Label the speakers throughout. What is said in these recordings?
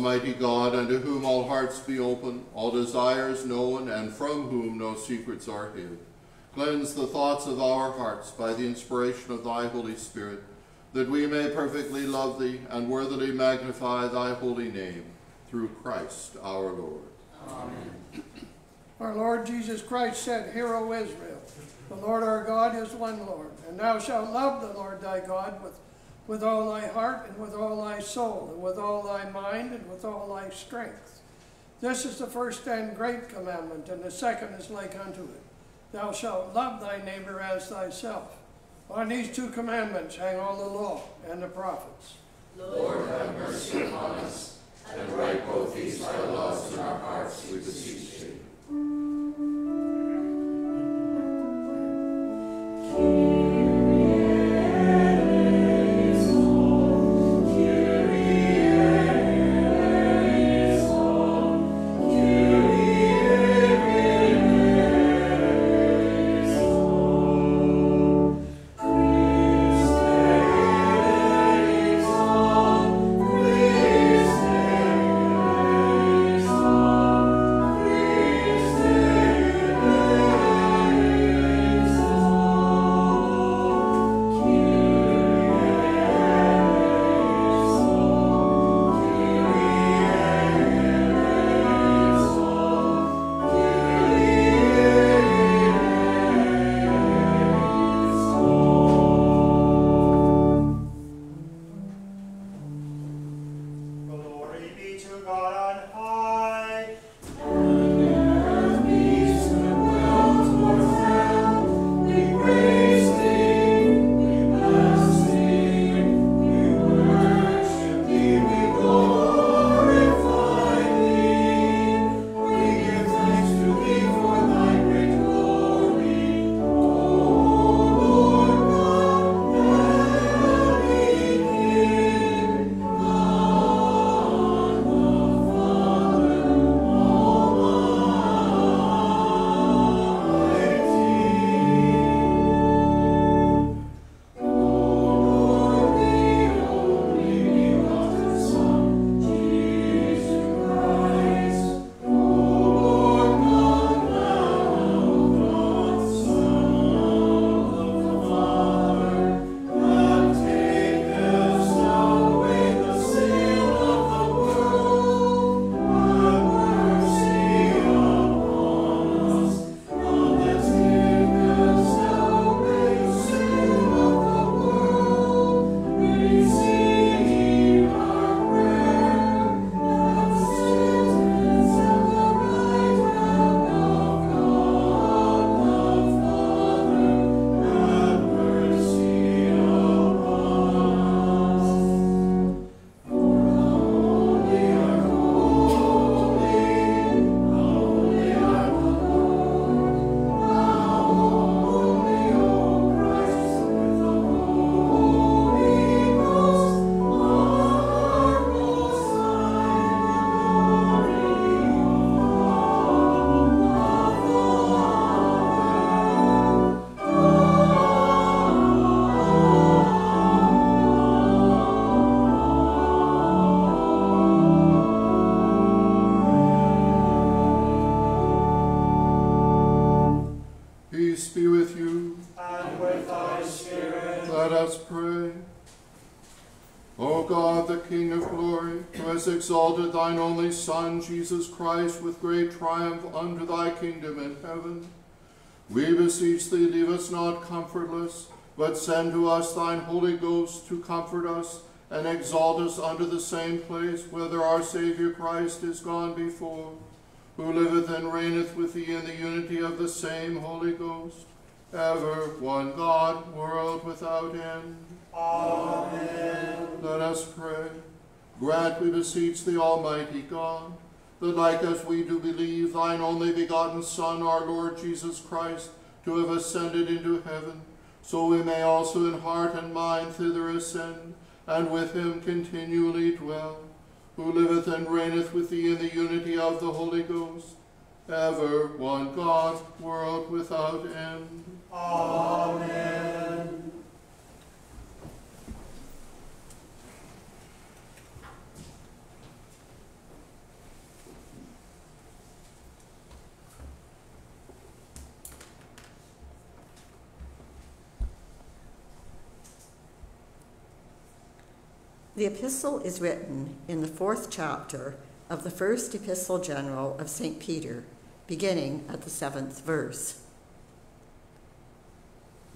Speaker 1: Almighty God, unto whom all hearts be open, all desires known, and from whom no secrets are hid, cleanse the thoughts of our hearts by the inspiration of thy Holy Spirit, that we may perfectly love thee and worthily magnify thy holy name, through Christ our Lord.
Speaker 2: Our Lord Jesus Christ said, Hear, O Israel, the Lord our God is one Lord, and thou shalt love the Lord thy God with, with all thy heart, and with all thy soul, and with all thy mind, and with all thy strength. This is the first and great commandment, and the second is like unto it. Thou shalt love thy neighbor as thyself. On these two commandments hang all the law and the prophets.
Speaker 1: Lord, have mercy
Speaker 3: upon
Speaker 1: us, and write both these thy laws in our hearts, we beseech thee. Beseech thee, leave us not comfortless, but send to us thine Holy Ghost to comfort us and exalt us unto the same place whither our Saviour Christ is gone before, who liveth and reigneth with thee in the unity of the same Holy Ghost, ever one God, world without end.
Speaker 3: Amen.
Speaker 1: Let us pray. Grant, we beseech thee, Almighty God, that like as we do believe thine only begotten Son, our Lord Jesus Christ, to have ascended into heaven, so we may also in heart and mind thither ascend, and with him continually dwell, who liveth and reigneth with thee in the unity of the Holy Ghost, ever one God, world without end.
Speaker 3: Amen.
Speaker 4: The epistle is written in the fourth chapter of the first epistle general of St. Peter, beginning at the seventh verse.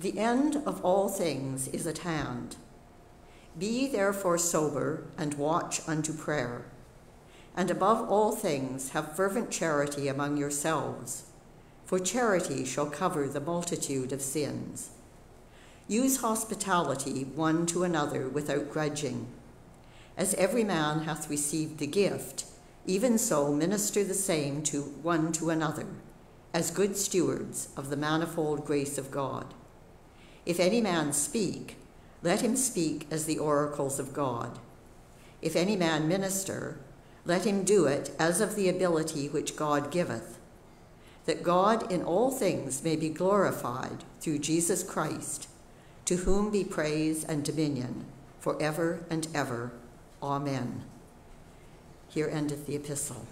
Speaker 4: The end of all things is at hand. Be therefore sober and watch unto prayer. And above all things, have fervent charity among yourselves, for charity shall cover the multitude of sins. Use hospitality one to another without grudging. As every man hath received the gift, even so minister the same to one to another, as good stewards of the manifold grace of God. If any man speak, let him speak as the oracles of God. If any man minister, let him do it as of the ability which God giveth, that God in all things may be glorified through Jesus Christ, to whom be praise and dominion for ever and ever. Amen. Here endeth the epistle.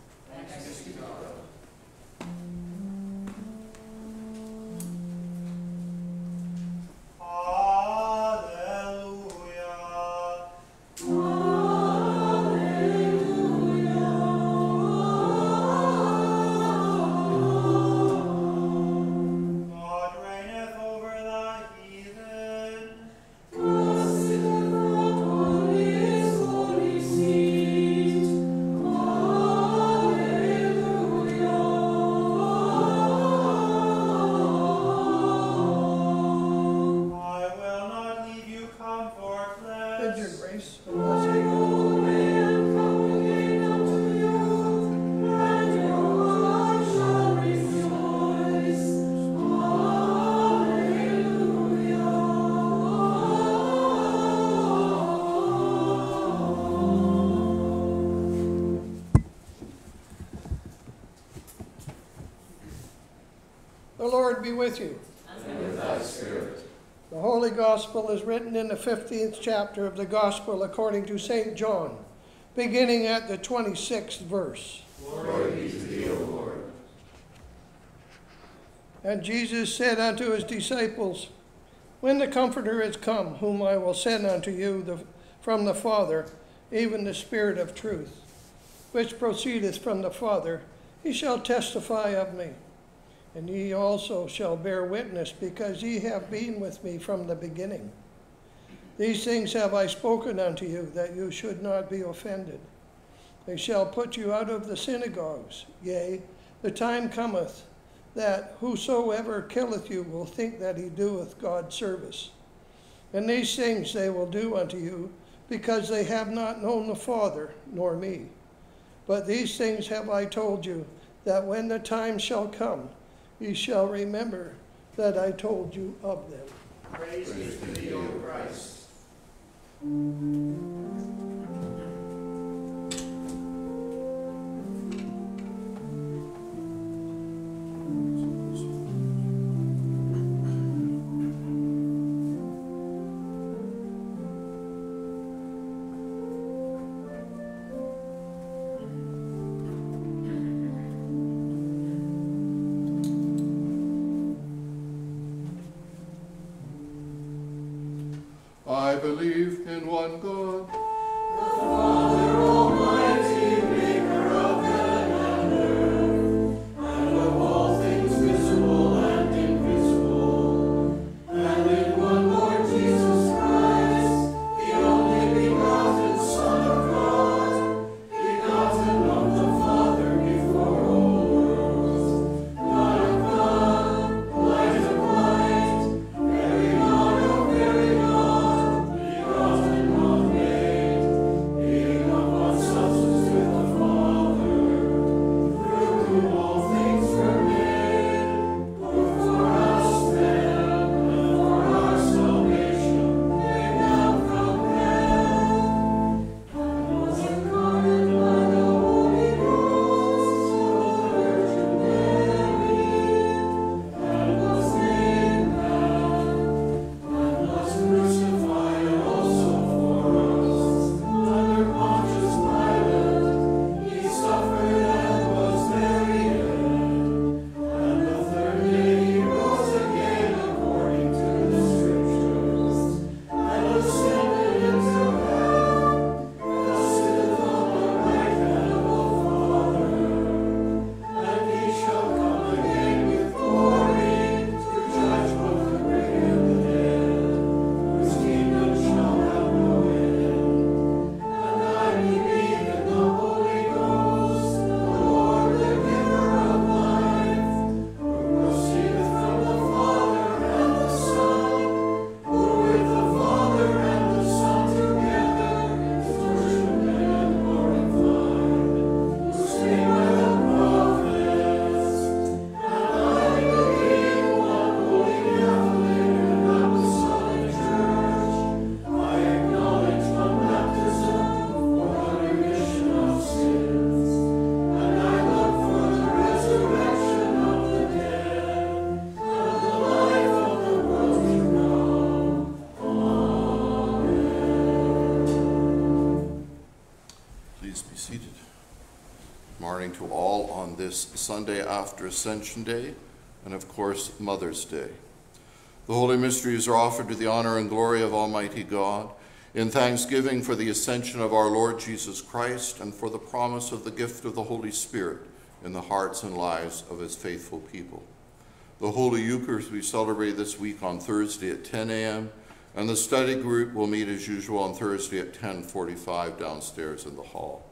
Speaker 2: Is written in the 15th chapter of the Gospel according to St. John, beginning at the 26th verse. And Jesus said unto his disciples, When the Comforter is come, whom I will send unto you the, from the Father, even the Spirit of truth, which proceedeth from the Father, he shall testify of me. And ye also shall bear witness, because ye have been with me from the beginning. These things have I spoken unto you, that you should not be offended. They shall put you out of the synagogues. Yea, the time cometh that whosoever killeth you will think that he doeth God service. And these things they will do unto you, because they have not known the Father nor me. But these things have I told you, that when the time shall come, ye shall remember that I told you of them.
Speaker 3: Praise be to Christ.
Speaker 1: I this Sunday after Ascension Day, and of course, Mother's Day. The holy mysteries are offered to the honor and glory of Almighty God in thanksgiving for the ascension of our Lord Jesus Christ and for the promise of the gift of the Holy Spirit in the hearts and lives of his faithful people. The Holy Eucharist we celebrate this week on Thursday at 10 a.m., and the study group will meet as usual on Thursday at 10:45 downstairs in the hall.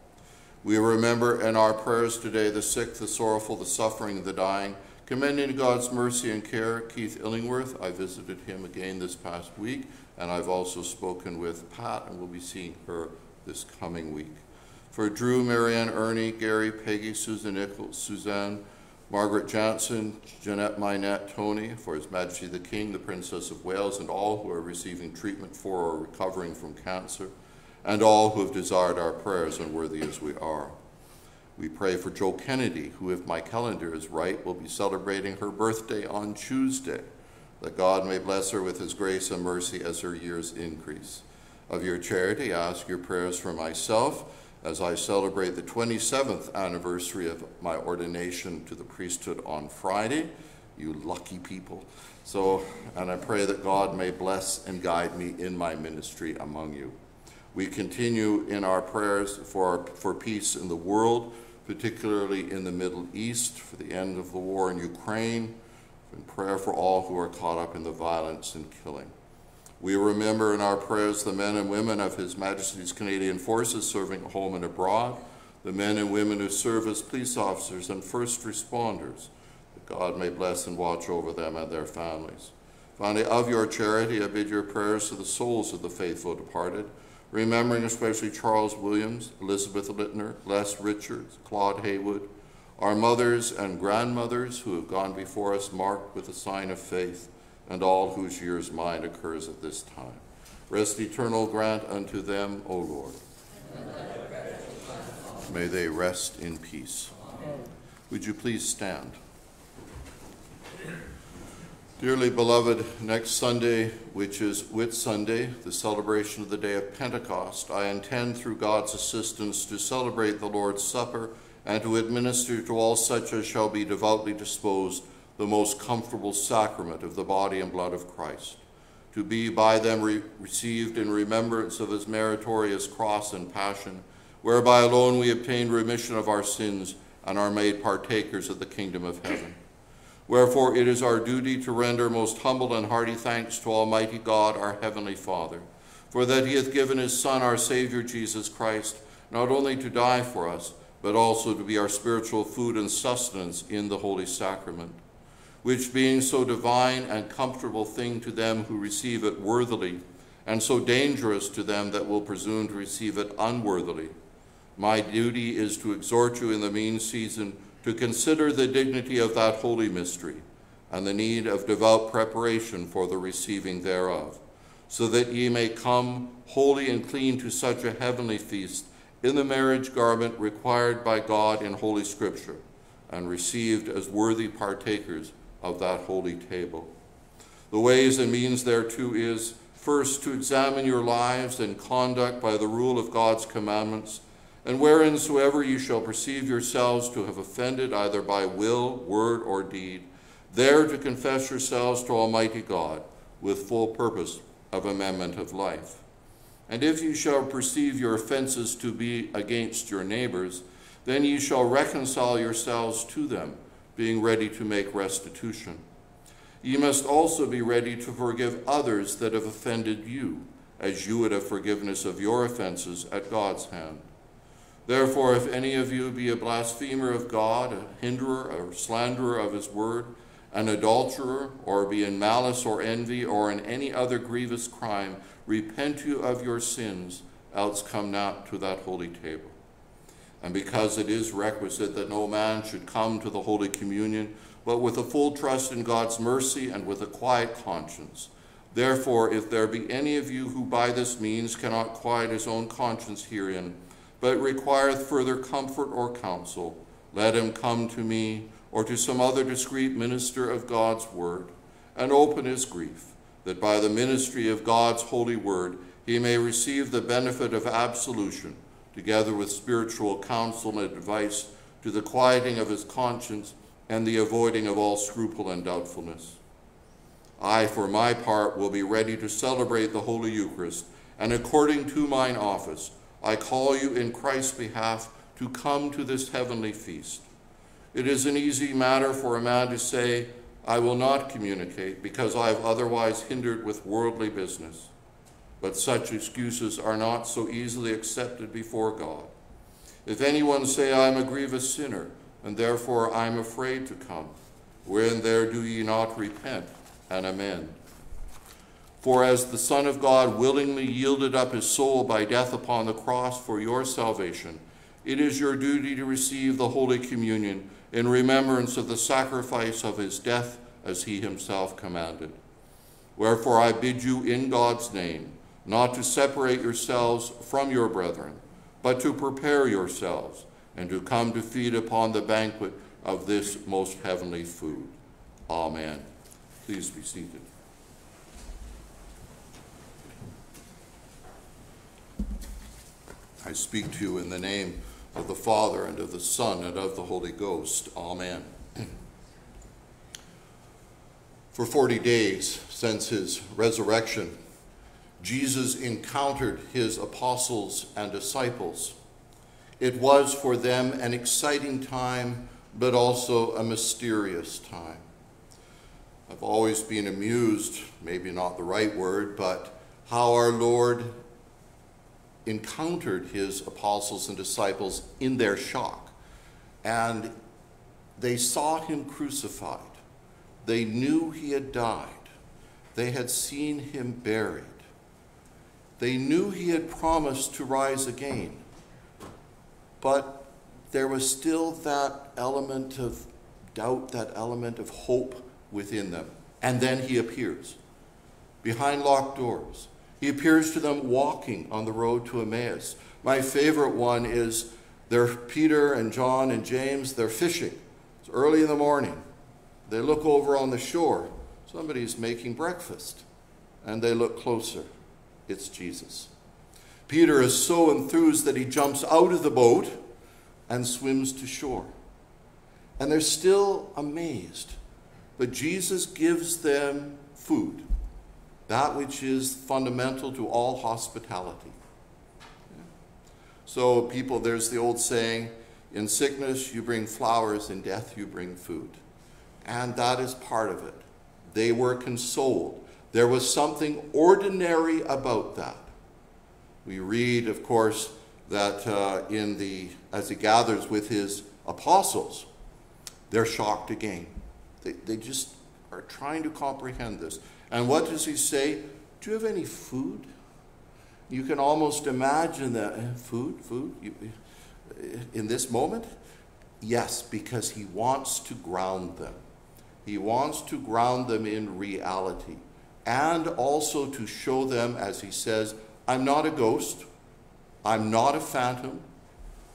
Speaker 1: We remember in our prayers today the sick, the sorrowful, the suffering, the dying, commending to God's mercy and care Keith Illingworth. I visited him again this past week, and I've also spoken with Pat, and we'll be seeing her this coming week. For Drew, Marianne, Ernie, Gary, Peggy, Susan Nichols, Suzanne, Margaret Johnson, Jeanette Minette, Tony, for His Majesty the King, the Princess of Wales, and all who are receiving treatment for or recovering from cancer, and all who have desired our prayers, unworthy as we are. We pray for Jo Kennedy, who, if my calendar is right, will be celebrating her birthday on Tuesday, that God may bless her with his grace and mercy as her years increase. Of your charity, I ask your prayers for myself as I celebrate the 27th anniversary of my ordination to the priesthood on Friday. You lucky people. So, and I pray that God may bless and guide me in my ministry among you. We continue in our prayers for, for peace in the world, particularly in the Middle East, for the end of the war in Ukraine, and prayer for all who are caught up in the violence and killing. We remember in our prayers the men and women of His Majesty's Canadian Forces serving at home and abroad, the men and women who serve as police officers and first responders, that God may bless and watch over them and their families. Finally, of your charity, I bid your prayers to the souls of the faithful departed, remembering especially Charles Williams, Elizabeth Littner, Les Richards, Claude Haywood, our mothers and grandmothers who have gone before us marked with the sign of faith, and all whose year's mind occurs at this time. Rest eternal grant unto them, O Lord. May they rest in peace. Would you please stand? Dearly beloved, next Sunday, which is Whit Sunday, the celebration of the day of Pentecost, I intend through God's assistance to celebrate the Lord's Supper and to administer to all such as shall be devoutly disposed the most comfortable sacrament of the body and blood of Christ. to be by them re- received in remembrance of his meritorious cross and passion, whereby alone we obtain remission of our sins and are made partakers of the kingdom of heaven. Wherefore it is our duty to render most humble and hearty thanks to Almighty God, our heavenly Father, for that he hath given his Son, our Savior Jesus Christ, not only to die for us, but also to be our spiritual food and sustenance in the holy sacrament which being so divine and comfortable thing to them who receive it worthily, and so dangerous to them that will presume to receive it unworthily, my duty is to exhort you in the mean season to consider the dignity of that holy mystery and the need of devout preparation for the receiving thereof, so that ye may come holy and clean to such a heavenly feast in the marriage garment required by God in Holy Scripture, and received as worthy partakers of that holy table. The ways and means thereto is first to examine your lives and conduct by the rule of God's commandments, and whereinsoever you shall perceive yourselves to have offended either by will, word, or deed, there to confess yourselves to Almighty God with full purpose of amendment of life. And if you shall perceive your offenses to be against your neighbors, then ye shall reconcile yourselves to them being ready to make restitution. Ye must also be ready to forgive others that have offended you, as you would have forgiveness of your offenses at God's hand. Therefore, if any of you be a blasphemer of God, a hinderer or slanderer of his word, an adulterer, or be in malice or envy, or in any other grievous crime, repent you of your sins, else come not to that holy table and because it is requisite that no man should come to the Holy Communion, but with a full trust in God's mercy and with a quiet conscience. Therefore, if there be any of you who by this means cannot quiet his own conscience herein, but requireth further comfort or counsel, let him come to me or to some other discreet minister of God's word, and open his grief, that by the ministry of God's holy word he may receive the benefit of absolution together with spiritual counsel and advice, to the quieting of his conscience and the avoiding of all scruple and doubtfulness. I, for my part, will be ready to celebrate the Holy Eucharist, and according to mine office, I call you in Christ's behalf to come to this heavenly feast. It is an easy matter for a man to say, I will not communicate because I have otherwise hindered with worldly business but such excuses are not so easily accepted before God. If anyone say, I am a grievous sinner, and therefore I am afraid to come, wherein there do ye not repent and amend? For as the Son of God willingly yielded up his soul by death upon the cross for your salvation, it is your duty to receive the Holy Communion in remembrance of the sacrifice of his death as he himself commanded. Wherefore I bid you in God's name, not to separate yourselves from your brethren, but to prepare yourselves and to come to feed upon the banquet of this most heavenly food. Amen. Please be seated. I speak to you in the name of the Father and of the Son and of the Holy Ghost. Amen. For 40 days since his resurrection, Jesus encountered his apostles and disciples. It was for them an exciting time, but also a mysterious time. I've always been amused, maybe not the right word, but how our Lord encountered his apostles and disciples in their shock. And they saw him crucified. They knew he had died. They had seen him buried. They knew he had promised to rise again, but there was still that element of doubt, that element of hope within them. And then he appears behind locked doors. He appears to them walking on the road to Emmaus. My favorite one is they're Peter and John and James, they're fishing. It's early in the morning. They look over on the shore. Somebody's making breakfast. And they look closer. It's Jesus. Peter is so enthused that he jumps out of the boat and swims to shore. And they're still amazed. But Jesus gives them food that which is fundamental to all hospitality. So, people, there's the old saying in sickness, you bring flowers, in death, you bring food. And that is part of it. They were consoled. There was something ordinary about that. We read, of course, that uh, in the as he gathers with his apostles, they're shocked again. They, they just are trying to comprehend this. And what does he say? Do you have any food? You can almost imagine that eh, food, food. You, in this moment, yes, because he wants to ground them. He wants to ground them in reality and also to show them, as he says, I'm not a ghost, I'm not a phantom,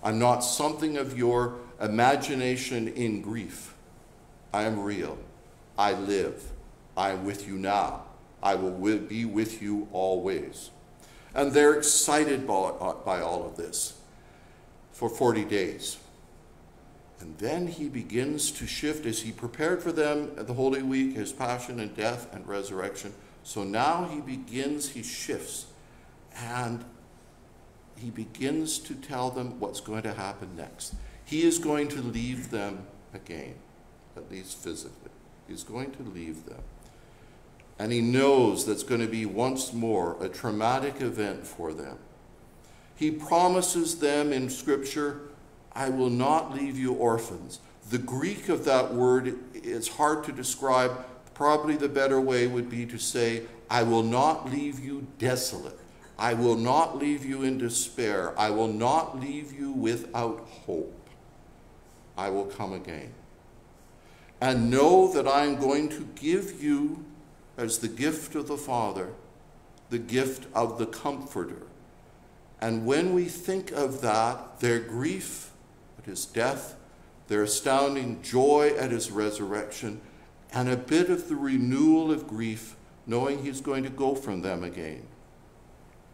Speaker 1: I'm not something of your imagination in grief. I am real. I live. I am with you now. I will be with you always. And they're excited by, uh, by all of this for 40 days. And then he begins to shift as he prepared for them at the Holy Week, his passion and death and resurrection. So now he begins, he shifts, and he begins to tell them what's going to happen next. He is going to leave them again, at least physically. He's going to leave them. And he knows that's going to be once more a traumatic event for them. He promises them in Scripture, I will not leave you orphans. The Greek of that word is hard to describe. Probably the better way would be to say, I will not leave you desolate. I will not leave you in despair. I will not leave you without hope. I will come again. And know that I am going to give you, as the gift of the Father, the gift of the Comforter. And when we think of that, their grief at his death, their astounding joy at his resurrection, and a bit of the renewal of grief, knowing he's going to go from them again.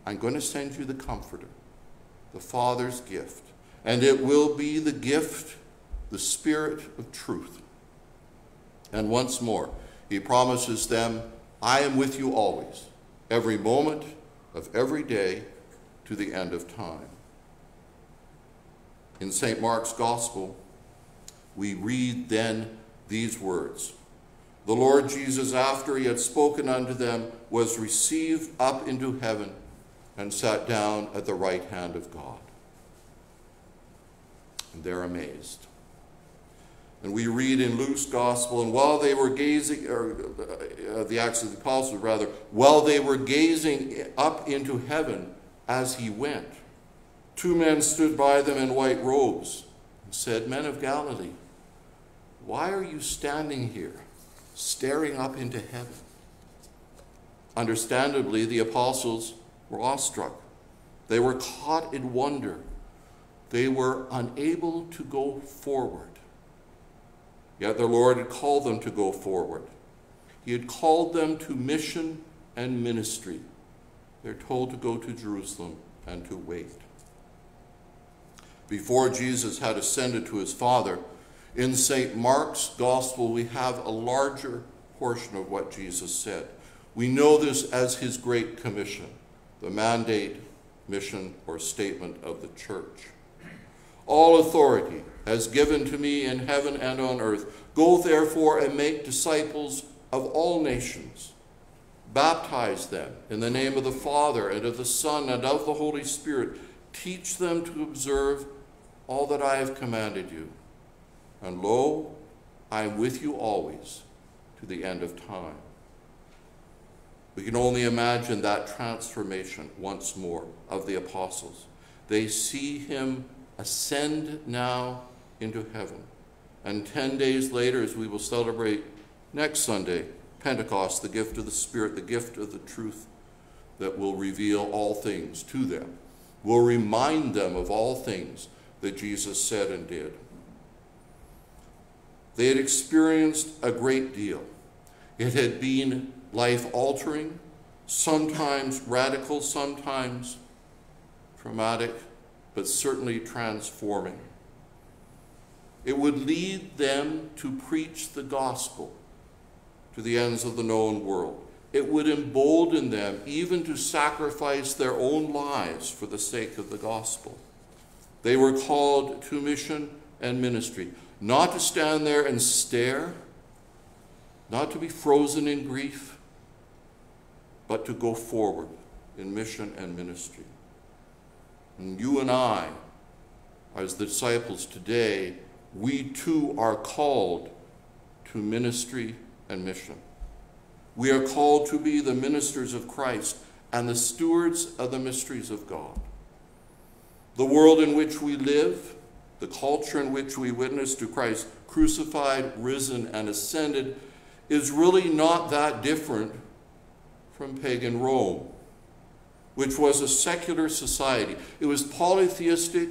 Speaker 1: I'm going to send you the Comforter, the Father's gift, and it will be the gift, the Spirit of truth. And once more, he promises them, I am with you always, every moment of every day to the end of time. In St. Mark's Gospel, we read then these words The Lord Jesus, after he had spoken unto them, was received up into heaven and sat down at the right hand of God. And they're amazed. And we read in Luke's gospel, and while they were gazing, or uh, the Acts of the Apostles rather, while they were gazing up into heaven as he went, two men stood by them in white robes and said, Men of Galilee, why are you standing here, staring up into heaven? Understandably, the apostles were awestruck. They were caught in wonder. They were unable to go forward. Yet the Lord had called them to go forward. He had called them to mission and ministry. They're told to go to Jerusalem and to wait. Before Jesus had ascended to his Father, in St. Mark's Gospel, we have a larger portion of what Jesus said. We know this as his Great Commission the mandate, mission, or statement of the church. All authority has given to me in heaven and on earth. Go therefore and make disciples of all nations. Baptize them in the name of the Father and of the Son and of the Holy Spirit. Teach them to observe all that I have commanded you. And lo, I am with you always to the end of time. We can only imagine that transformation once more of the apostles. They see him ascend now into heaven. And 10 days later, as we will celebrate next Sunday, Pentecost, the gift of the Spirit, the gift of the truth that will reveal all things to them, will remind them of all things that Jesus said and did. They had experienced a great deal. It had been life altering, sometimes radical, sometimes traumatic, but certainly transforming. It would lead them to preach the gospel to the ends of the known world. it would embolden them even to sacrifice their own lives for the sake of the gospel. They were called to mission and ministry, not to stand there and stare, not to be frozen in grief, but to go forward in mission and ministry. And you and I, as the disciples today, we too are called to ministry and mission. We are called to be the ministers of Christ and the stewards of the mysteries of God. The world in which we live, the culture in which we witness to Christ crucified, risen, and ascended is really not that different from pagan Rome, which was a secular society. It was polytheistic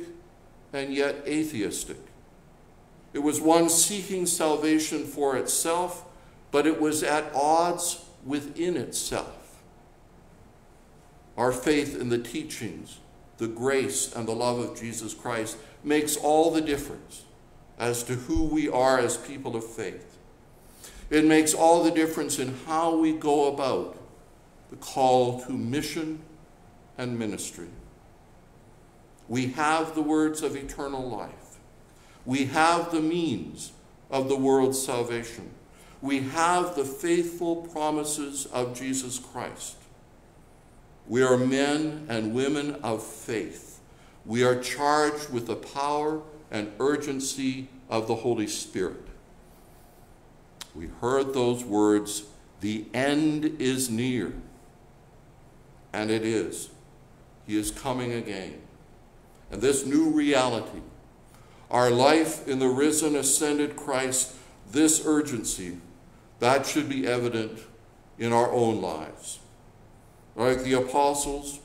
Speaker 1: and yet atheistic. It was one seeking salvation for itself, but it was at odds within itself. Our faith in the teachings, the grace, and the love of Jesus Christ makes all the difference as to who we are as people of faith. It makes all the difference in how we go about the call to mission and ministry. We have the words of eternal life. We have the means of the world's salvation. We have the faithful promises of Jesus Christ. We are men and women of faith. We are charged with the power and urgency of the Holy Spirit. We heard those words, the end is near. And it is. He is coming again. And this new reality, our life in the risen, ascended Christ, this urgency, that should be evident in our own lives. Like the apostles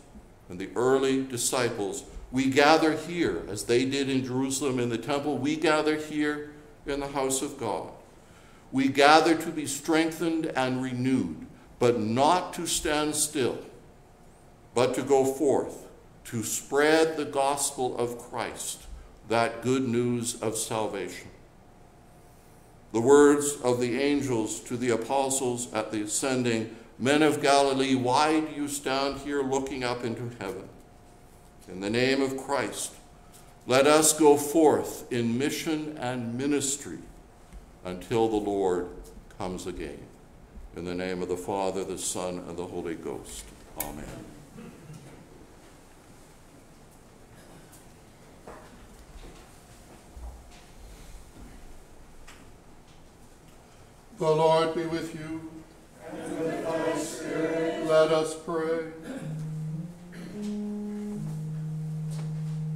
Speaker 1: and the early disciples, we gather here, as they did in Jerusalem in the temple, we gather here in the house of God. We gather to be strengthened and renewed, but not to stand still, but to go forth, to spread the gospel of Christ, that good news of salvation. The words of the angels to the apostles at the ascending Men of Galilee, why do you stand here looking up into heaven? In the name of Christ, let us go forth in mission and ministry until the Lord comes again. In the name of the Father, the Son, and the Holy Ghost. Amen. The Lord be with you. And with thy spirit. Let us pray.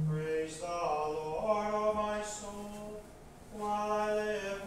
Speaker 3: Praise the Lord, O my soul. While I live,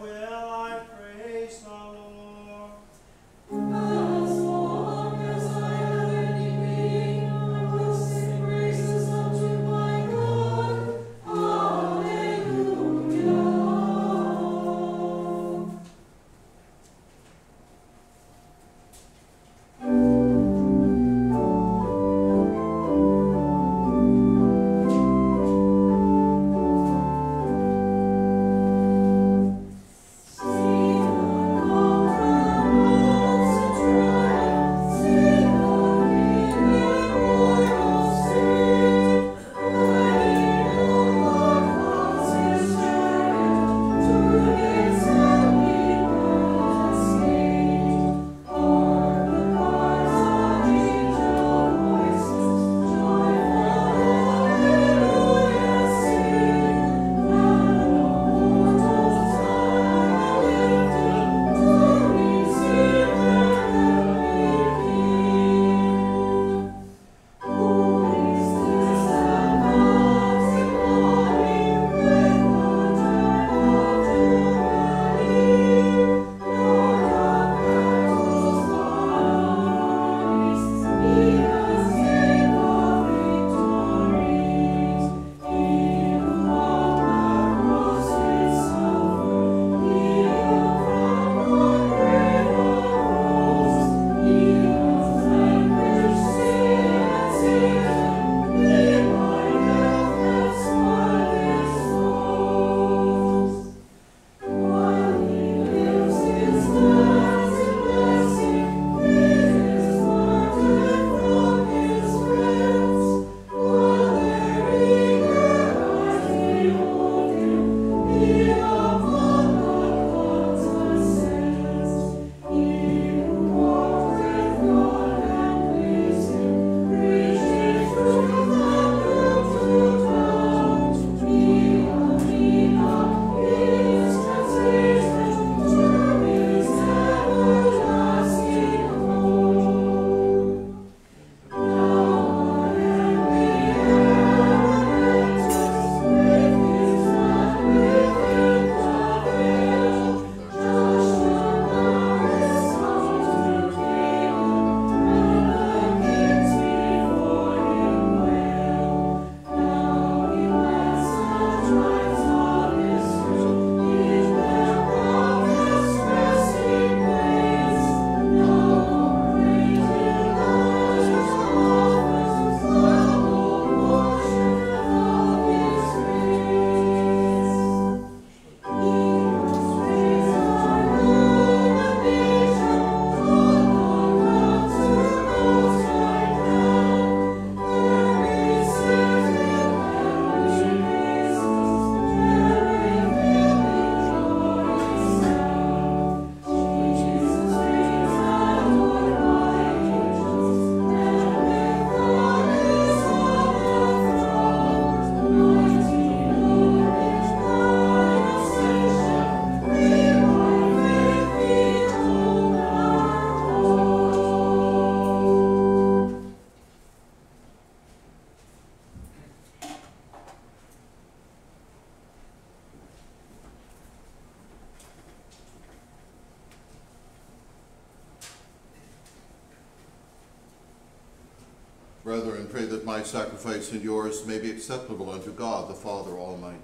Speaker 3: sacrifice and yours may be
Speaker 5: acceptable unto God, the Father Almighty.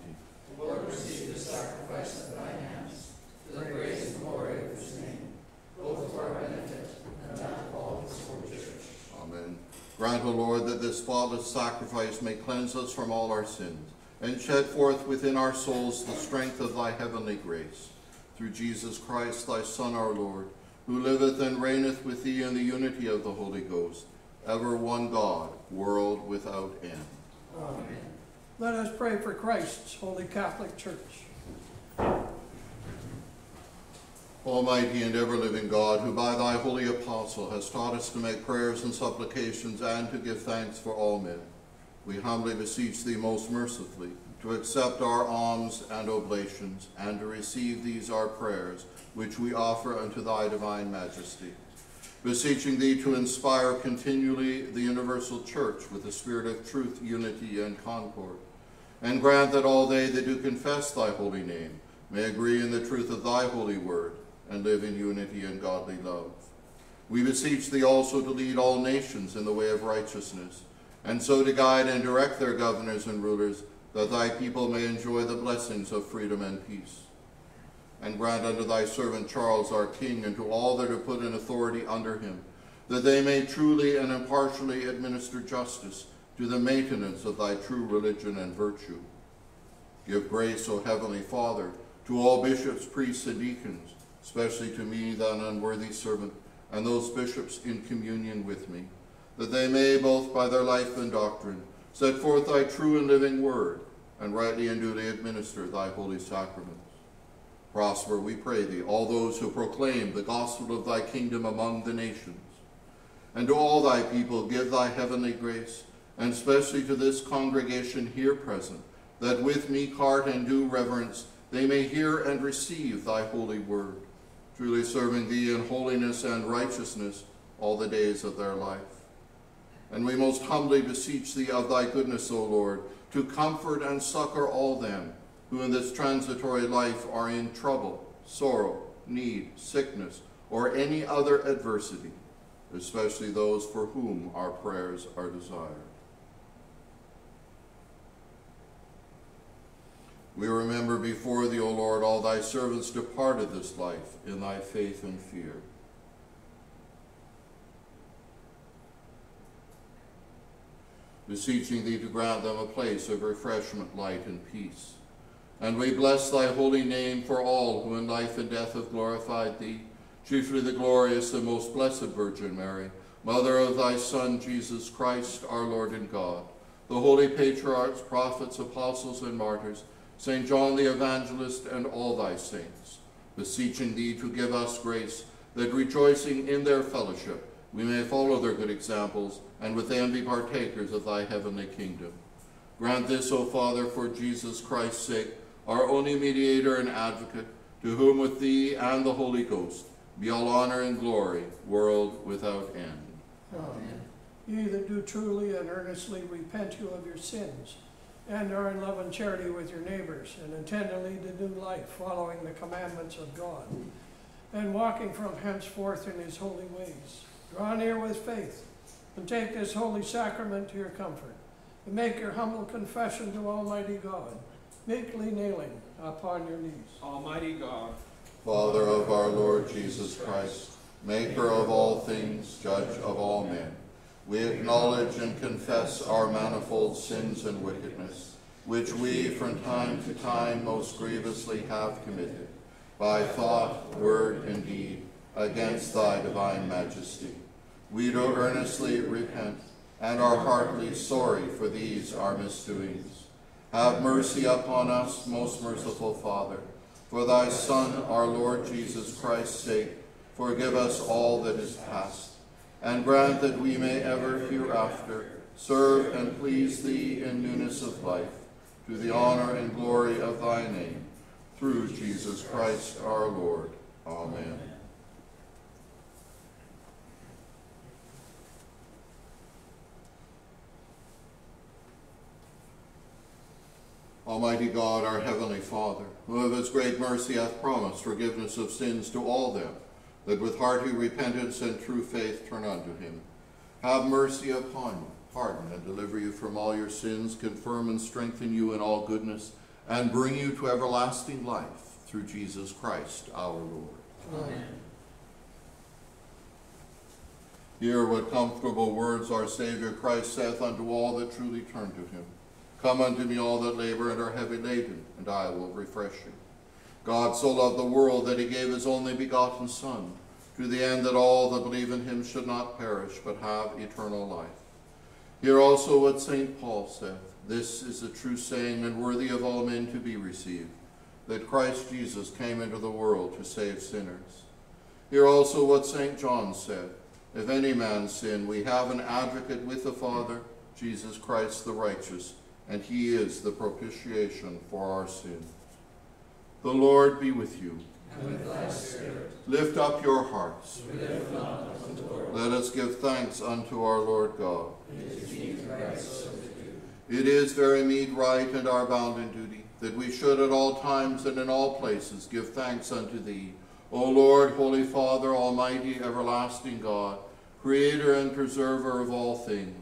Speaker 5: The Lord receive the sacrifice of thine hands, for
Speaker 3: the
Speaker 1: praise and glory of his name, both for our benefit and that of all his holy church. Amen. Grant, O Lord, that this spotless sacrifice may cleanse us from all our sins, and shed forth within our souls the strength of thy heavenly grace. Through Jesus Christ, thy Son, our Lord, who liveth and reigneth with thee in the unity of the Holy Ghost, ever one God, world without end.
Speaker 2: Let us pray for Christ's Holy Catholic Church.
Speaker 1: Almighty and ever-living God, who by thy holy apostle has taught us to make prayers and supplications and to give thanks for all men, we humbly beseech thee most mercifully to accept our alms and oblations and to receive these our prayers, which we offer unto thy divine majesty. Beseeching thee to inspire continually the universal church with the spirit of truth, unity, and concord, and grant that all they that do confess thy holy name may agree in the truth of thy holy word and live in unity and godly love. We beseech thee also to lead all nations in the way of righteousness, and so to guide and direct their governors and rulers, that thy people may enjoy the blessings of freedom and peace. And grant unto thy servant Charles our King, and to all that are put in authority under him, that they may truly and impartially administer justice to the maintenance of thy true religion and virtue. Give grace, O Heavenly Father, to all bishops, priests, and deacons, especially to me, thine unworthy servant, and those bishops in communion with me, that they may, both by their life and doctrine, set forth thy true and living word, and rightly and duly administer thy holy sacraments. Prosper, we pray thee, all those who proclaim the gospel of thy kingdom among the nations. And to all thy people give thy heavenly grace, and especially to this congregation here present, that with meek heart and due reverence they may hear and receive thy holy word, truly serving thee in holiness and righteousness all the days of their life. And we most humbly beseech thee of thy goodness, O Lord, to comfort and succor all them who in this transitory life are in trouble, sorrow, need, sickness, or any other adversity, especially those for whom our prayers are desired. We remember before thee, O Lord, all thy servants departed this life in thy faith and fear. Beseeching thee to grant them a place of refreshment, light, and peace. And we bless thy holy name for all who in life and death have glorified thee, chiefly the glorious and most blessed Virgin Mary, mother of thy Son, Jesus Christ, our Lord and God, the holy patriarchs, prophets, apostles, and martyrs, St. John the Evangelist, and all thy saints, beseeching thee to give us grace, that rejoicing in their fellowship, we may follow their good examples, and with them be partakers of thy heavenly kingdom. Grant this, O Father, for Jesus Christ's sake, our only mediator and advocate, to whom with thee and the Holy Ghost be all honor and glory, world without end.
Speaker 2: Amen. Ye that do truly and earnestly repent you of your sins, and are in love and charity with your neighbors, and intend to lead a new life, following the commandments of God, and walking from henceforth in his holy ways. Draw near with faith, and take this holy sacrament to your comfort, and make your humble confession to Almighty God, meekly kneeling upon your knees.
Speaker 6: Almighty God,
Speaker 1: Father of our Lord Jesus Christ, maker of all things, judge of all men, we acknowledge and confess our manifold sins and wickedness, which we from time to time most grievously have committed, by thought, word, and deed, against thy divine majesty. We do earnestly repent, and are heartily sorry for these our misdoings. Have mercy upon us, most merciful Father. For thy Son, our Lord Jesus Christ's sake, forgive us all that is past, and grant that we may ever hereafter serve and please thee in newness of life, to the honor and glory of thy name, through Jesus Christ our Lord. Amen. Almighty God, our heavenly Father, who of his great mercy hath promised forgiveness of sins to all them that with hearty repentance and true faith turn unto him, have mercy upon you, pardon and deliver you from all your sins, confirm and strengthen you in all goodness, and bring you to everlasting life through Jesus Christ our Lord.
Speaker 2: Amen.
Speaker 1: Hear what comfortable words our Savior Christ saith unto all that truly turn to him. Come unto me all that labor and are heavy laden, and I will refresh you. God so loved the world that he gave his only begotten Son, to the end that all that believe in him should not perish, but have eternal life. Hear also what St. Paul saith, This is a true saying and worthy of all men to be received, that Christ Jesus came into the world to save sinners. Hear also what St. John said, If any man sin, we have an advocate with the Father, Jesus Christ the righteous, and he is the propitiation for our sins. The Lord be with you. Lift up your hearts. Let us give thanks unto our Lord God. It is very meet, right, and our bounden duty, that we should at all times and in all places give thanks unto thee, O Lord, Holy Father, Almighty, everlasting God, Creator and preserver of all things,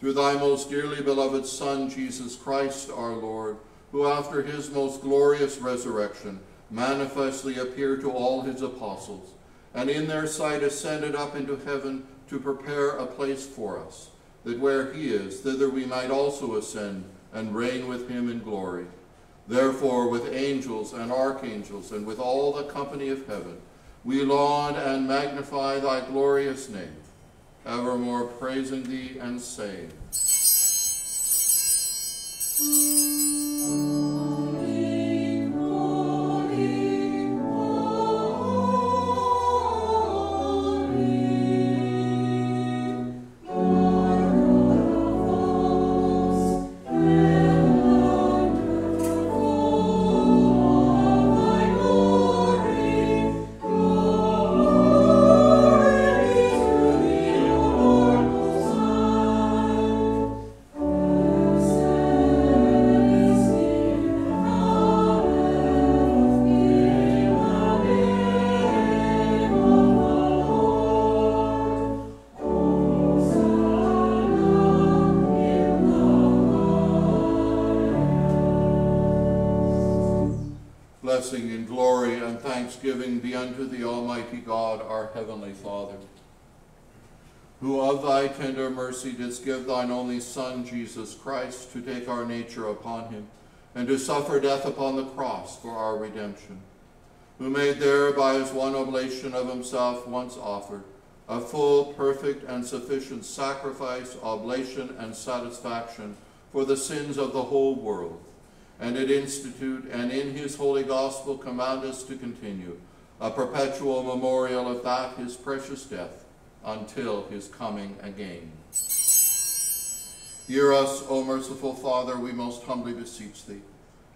Speaker 1: through thy most dearly beloved Son, Jesus Christ our Lord, who after his most glorious resurrection manifestly appeared to all his apostles, and in their sight ascended up into heaven to prepare a place for us, that where he is, thither we might also ascend and reign with him in glory. Therefore, with angels and archangels, and with all the company of heaven, we laud and magnify thy glorious name, evermore praising thee and saying, mercy didst give thine only Son, Jesus Christ, to take our nature upon him, and to suffer death upon the cross for our redemption, who made there by his one oblation of himself once offered, a full, perfect, and sufficient sacrifice, oblation, and satisfaction for the sins of the whole world and did institute and in his holy gospel command us to continue a perpetual memorial of that his precious death until his coming again. Hear us, O merciful Father, we most humbly beseech thee,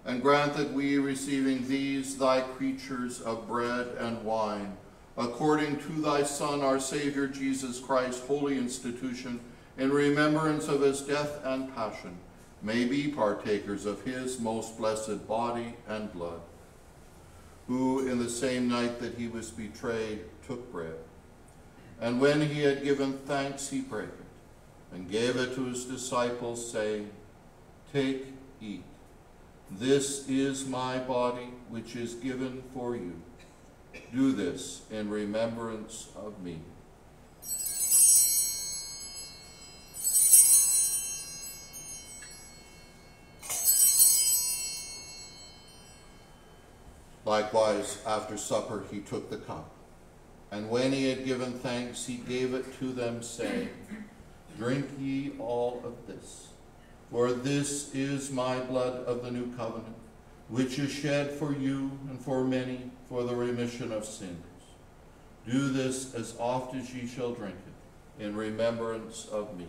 Speaker 1: and grant that we, receiving these thy creatures of bread and wine, according to thy Son, our Savior Jesus Christ, holy institution, in remembrance of his death and passion, may be partakers of his most blessed body and blood, who in the same night that he was betrayed took bread. And when he had given thanks, he it, and gave it to his disciples, saying, Take, eat. This is my body, which is given for you. Do this in remembrance of me. Likewise, after supper, he took the cup. And when he had given thanks, he gave it to them, saying, Drink ye all of this, for this is my blood of the new covenant, which is shed for you and for many for the remission of sins. Do this as oft as ye shall drink it, in remembrance of me.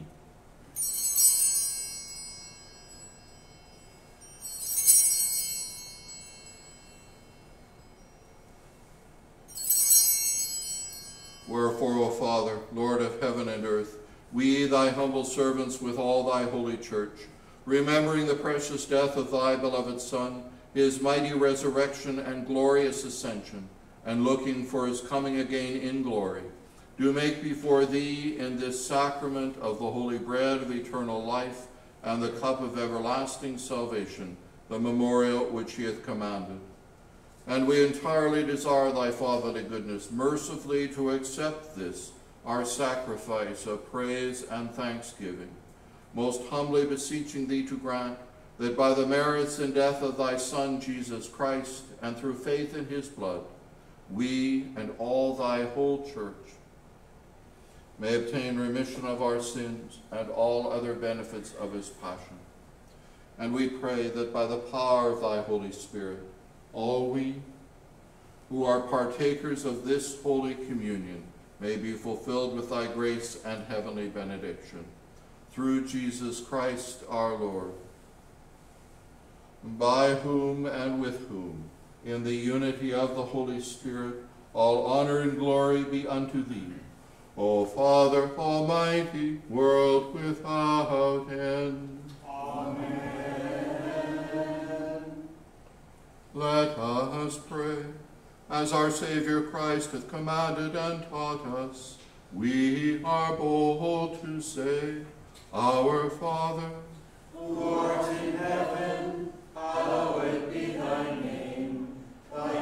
Speaker 1: Wherefore, O Father, Lord of heaven and earth, we, thy humble servants with all thy holy church, remembering the precious death of thy beloved Son, his mighty resurrection and glorious ascension, and looking for his coming again in glory, do make before thee in this sacrament of the holy bread of eternal life and the cup of everlasting salvation, the memorial which he hath commanded. And we entirely desire thy fatherly goodness mercifully to accept this, our sacrifice of praise and thanksgiving, most humbly beseeching thee to grant that by the merits and death of thy Son Jesus Christ, and through faith in his blood, we and all thy whole church may obtain remission of our sins and all other benefits of his passion. And we pray that by the power of thy Holy Spirit, all we who are partakers of this holy communion may be fulfilled with thy grace and heavenly benediction. Through Jesus Christ our Lord, by whom and with whom, in the unity of the Holy Spirit, all honor and glory be unto thee, O Father Almighty, world without end.
Speaker 3: Amen.
Speaker 1: Let us pray. As our Savior Christ hath commanded and taught us, we are bold to say, Our Father,
Speaker 3: Who art in heaven, hallowed be thy name. Thy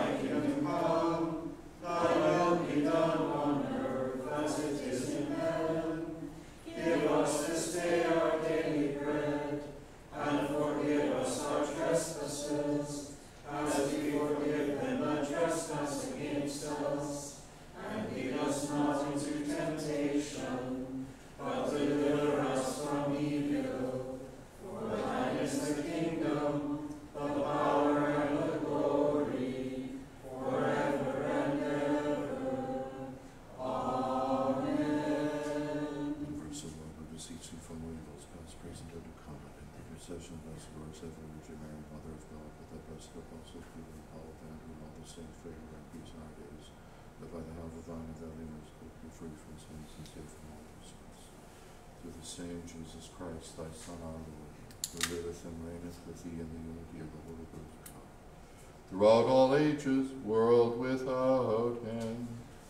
Speaker 1: Throughout all ages, world without end.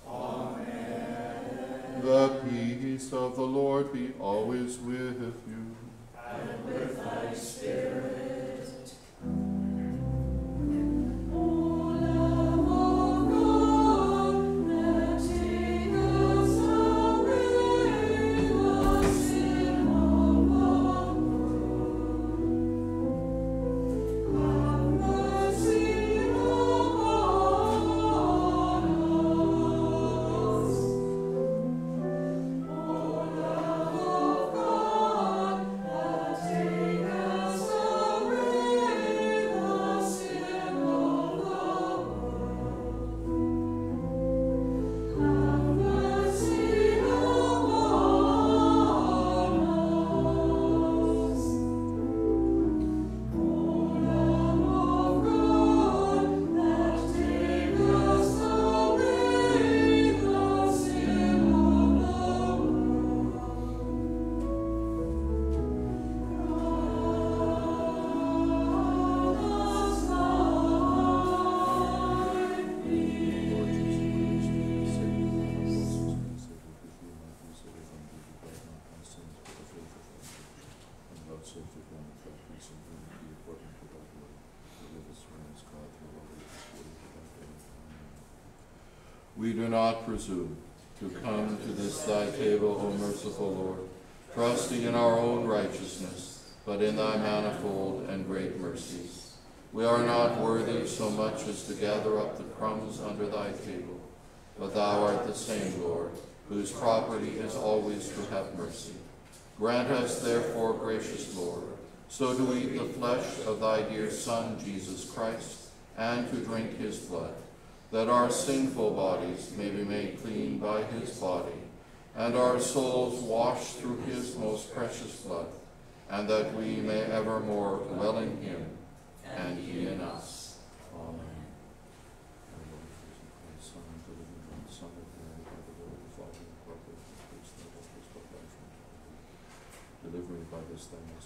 Speaker 3: Amen.
Speaker 1: The peace of the Lord be always with you.
Speaker 3: And with thy spirit.
Speaker 1: We do not presume to come to this thy table, O merciful Lord, trusting in our own righteousness, but in thy manifold and great mercies. We are not worthy so much as to gather up the crumbs under thy table, but thou art the same, Lord, whose property is always to have mercy. Grant us, therefore, gracious Lord, so to eat the flesh of thy dear Son, Jesus Christ, and to drink his blood, that our sinful bodies may be made clean by his body, and our souls washed through his most precious blood, and that we may evermore dwell in him, and he in us. Amen. Jesus Christ, Son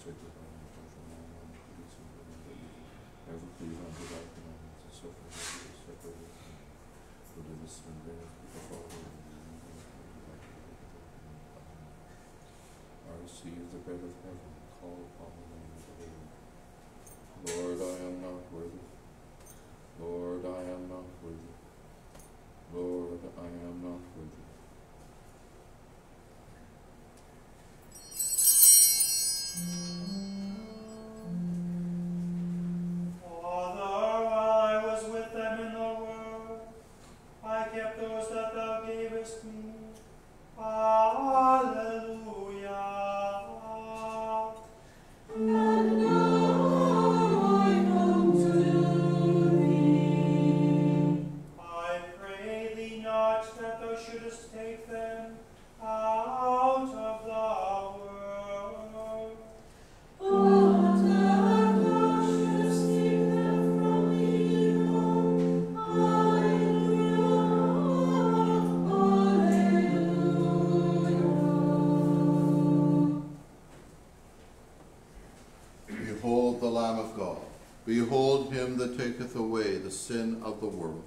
Speaker 1: Lamb of God. Behold him that taketh away the sin of the world.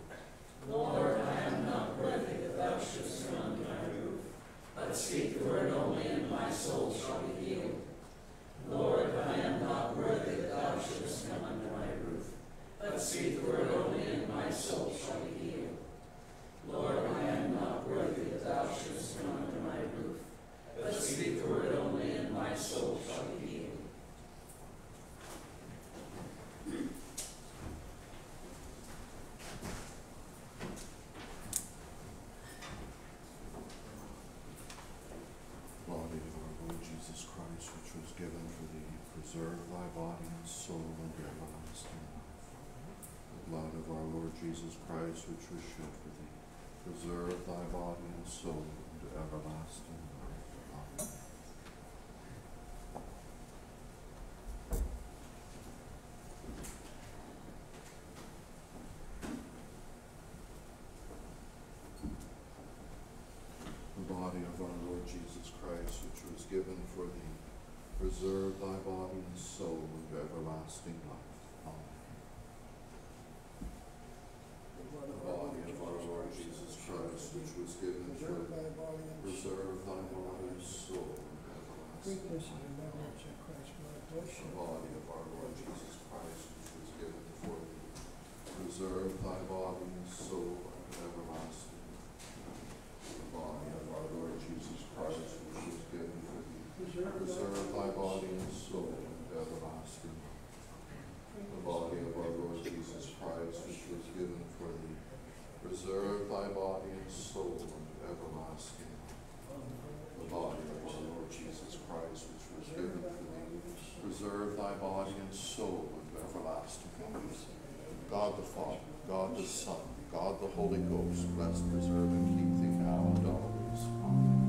Speaker 1: Body of our Lord Jesus Christ, which was given for thee, preserve thy body and soul unto everlasting life. The blood of our Lord Jesus Christ, which was shed for thee, preserve thy body and soul unto everlasting life. Amen. the body of our Lord Jesus Christ, which was given for thee, preserve thy body and soul unto everlasting life. Amen. The body of our Lord Jesus Christ, which was given for thee,
Speaker 2: thy body and
Speaker 1: preserve thy body and soul unto everlasting life.
Speaker 2: and remembrance of Christ's blood. Bless
Speaker 1: The body of our Lord Jesus Christ, which was given for thee, preserve thy body and soul unto everlasting life. The body of our Lord Jesus Christ, which was given for thee, Uh, preserve thy body and soul everlasting. The body of our Lord Jesus Christ, which was given for thee, preserve thy body and soul everlasting. The body of our Lord Jesus Christ, which was given for thee, preserve thy body and soul everlasting. God the Father, God the Son, God the Holy Ghost, bless, preserve, and keep thee now and always. Amen.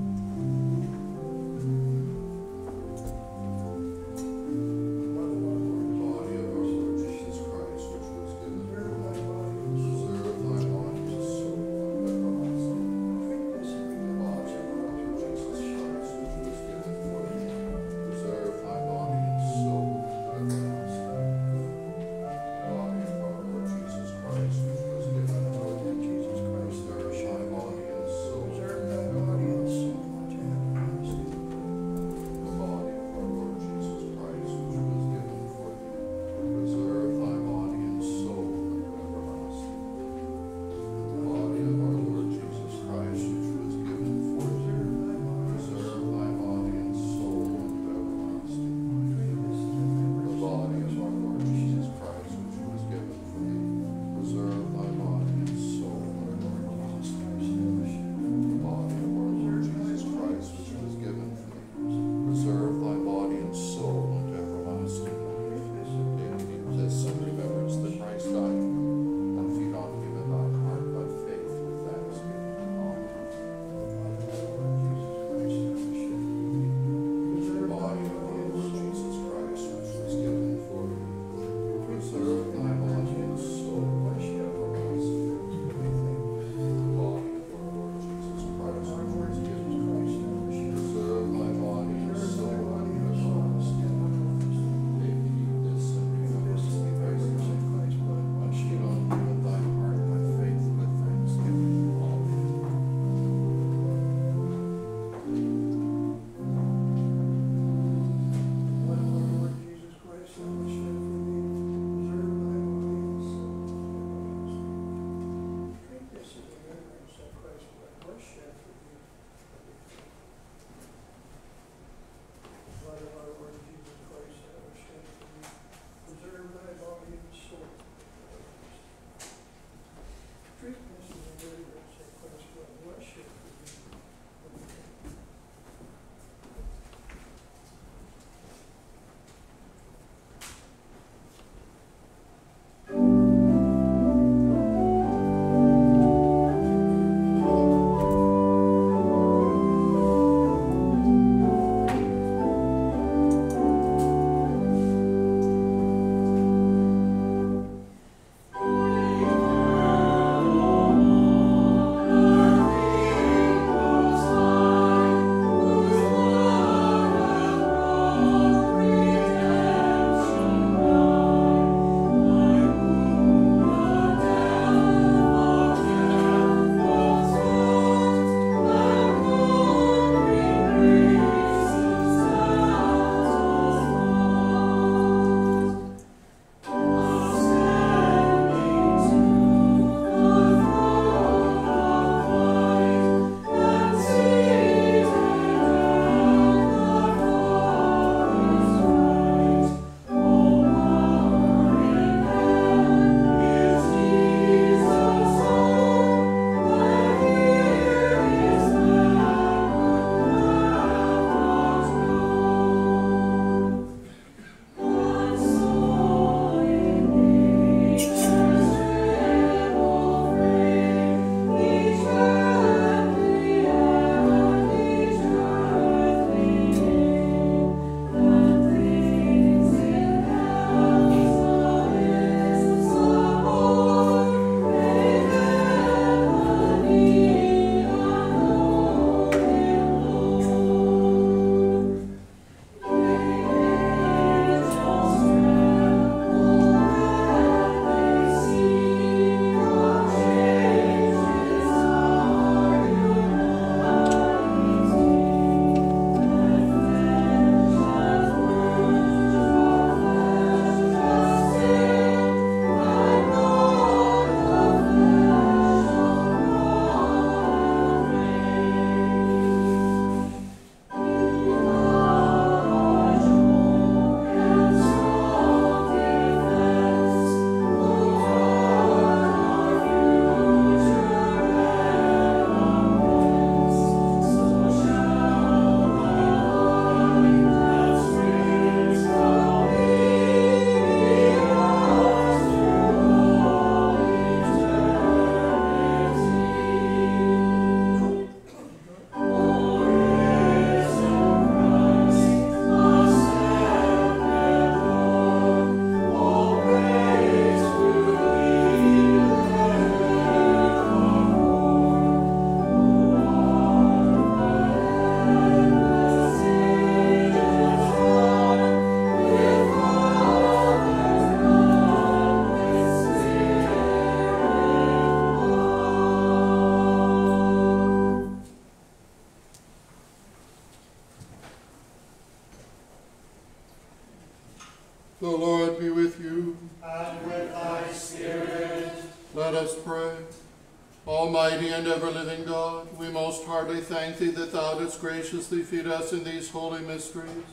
Speaker 1: Mysteries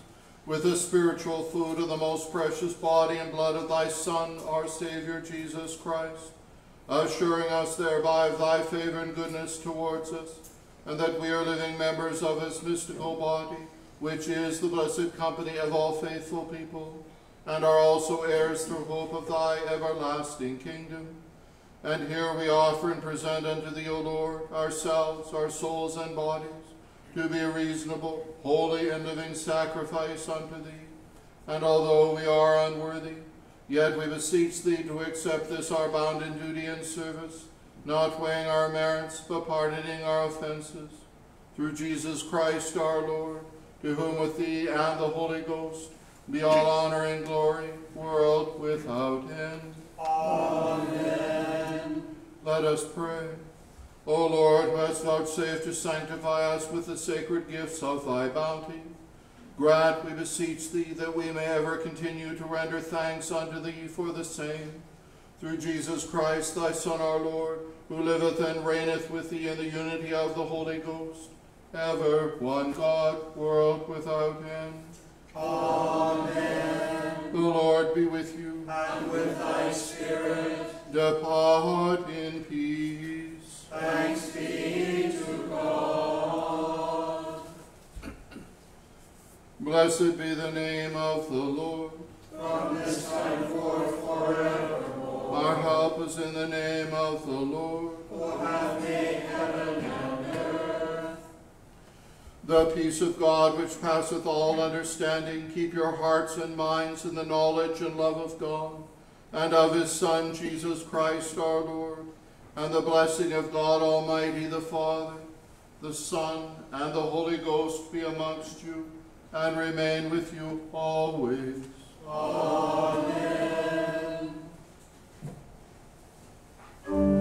Speaker 1: with the spiritual food of the most precious body and blood of thy Son, our Savior Jesus Christ, assuring us thereby of thy favor and goodness towards us, and that we are living members of his mystical body, which is the blessed company of all faithful people, and are also heirs through hope of thy everlasting kingdom. And here we offer and present unto thee, O Lord, ourselves, our souls and bodies, to be a reasonable, holy, and living sacrifice unto thee. And although we are unworthy, yet we beseech thee to accept this our bounden duty and service, not weighing our merits, but pardoning our offenses. Through Jesus Christ our Lord, to whom with thee and the Holy Ghost be all honor and glory, world without end. Amen. Let us pray. O Lord, who hast vouchsafed to sanctify us with the sacred gifts of thy bounty, grant, we beseech thee, that we may ever continue to render thanks unto thee for the same. Through Jesus Christ, thy Son, our Lord, who liveth and reigneth with thee in the unity of the Holy Ghost, ever one God, world without end. Amen. The Lord be with you.
Speaker 3: And with thy spirit,
Speaker 1: Depart in peace.
Speaker 3: Thanks be to God.
Speaker 1: Blessed be the name of the Lord.
Speaker 3: From this time forth forever,
Speaker 1: Our help is in the name of the Lord.
Speaker 3: who hath made heaven and earth.
Speaker 1: The peace of God, which passeth all understanding, keep your hearts and minds in the knowledge and love of God and of his Son, Jesus Christ our Lord. And the blessing of God Almighty, the Father, the Son, and the Holy Ghost be amongst you and remain with you always.
Speaker 5: Bring